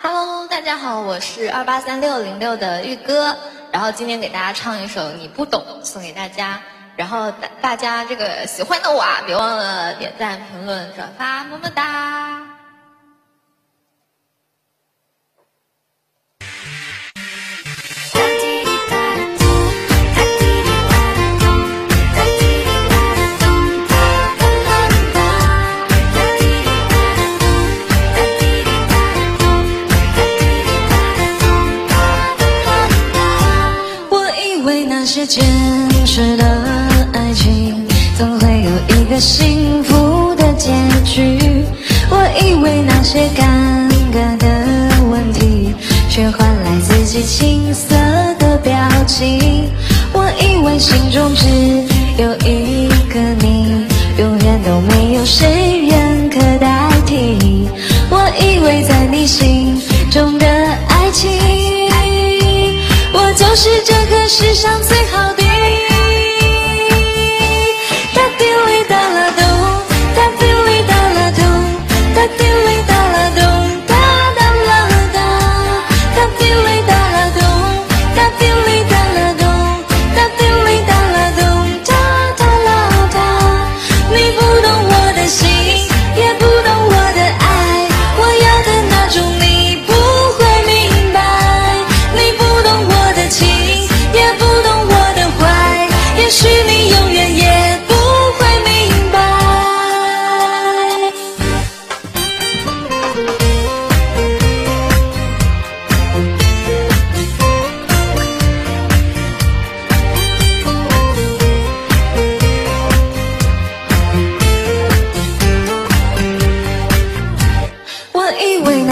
Hello，大家好，我是二八三六零六的玉哥，然后今天给大家唱一首《你不懂》，送给大家。然后大大家这个喜欢的我啊，别忘了点赞、评论、转发，么么哒。坚持的爱情，总会有一个幸福的结局。我以为那些尴尬的问题，却换来自己青涩的表情。我以为心中只有一个你，永远都没有谁人可代替。我以为在你心中的爱情，我就是这世上最好。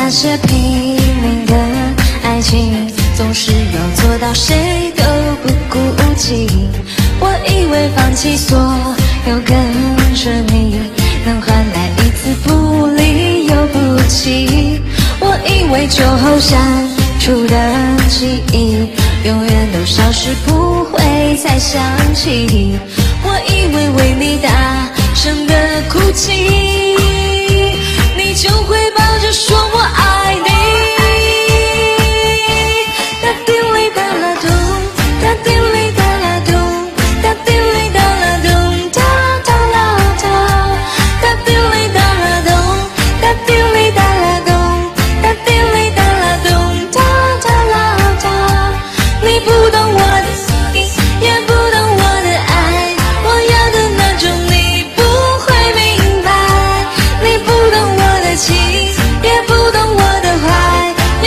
那些拼命的爱情，总是要做到谁都不顾及。我以为放弃所有跟着你，能换来一次不离又不弃。我以为酒后删除的记忆，永远都消失不会再想起。我以为为你大声的哭泣，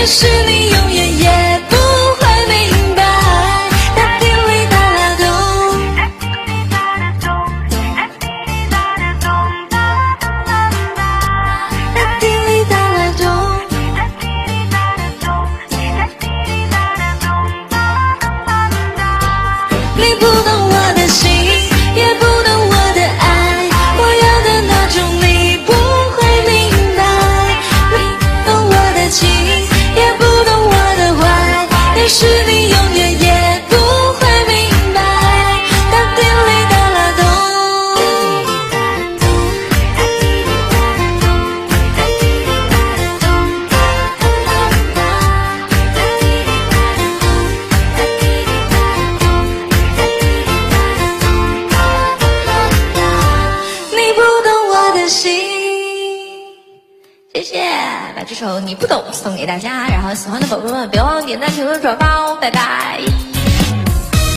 是你永远也不会明白。哒滴哩哒啦咚，哒滴哩哒啦咚，你不懂谢谢，把这首你不懂送给大家，然后喜欢的宝宝们别忘了点赞、评论、转发哦，拜拜。